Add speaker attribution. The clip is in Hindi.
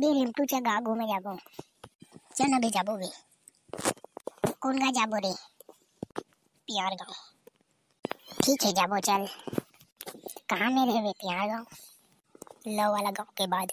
Speaker 1: বে রিম্পু चा गा, घूमे जाबो चल না जाबो যাবো कौन কোন गाँव जाबो रे प्यार गाँव। ठीक है जाबो चल। कहाँ में रहे प्यार गाँव? लव वाला गाँव के बाद।